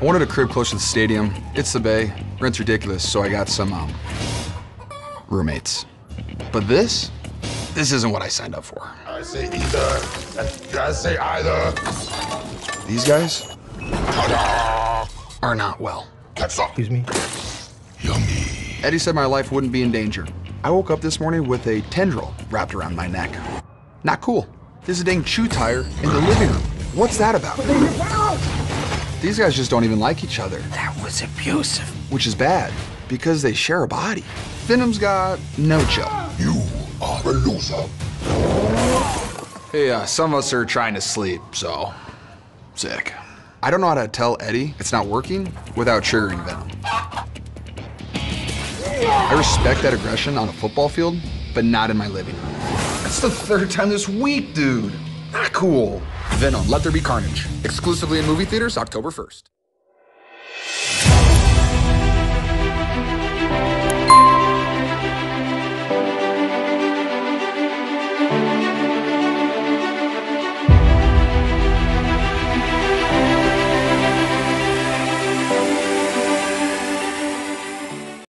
I wanted a crib close to the stadium. It's the Bay. Rent's ridiculous, so I got some um, roommates. But this, this isn't what I signed up for. I say either. I say either. These guys are not well. Catch up. Excuse me. Yummy. Eddie said my life wouldn't be in danger. I woke up this morning with a tendril wrapped around my neck. Not cool. There's a dang chew tire in the living room. What's that about? These guys just don't even like each other, That was abusive. which is bad because they share a body. Venom's got no chill. You are a loser. Hey, uh, some of us are trying to sleep, so sick. I don't know how to tell Eddie it's not working without triggering Venom. I respect that aggression on a football field, but not in my living room. That's the third time this week, dude. Not cool. Venom, Let There Be Carnage. Exclusively in movie theaters October 1st.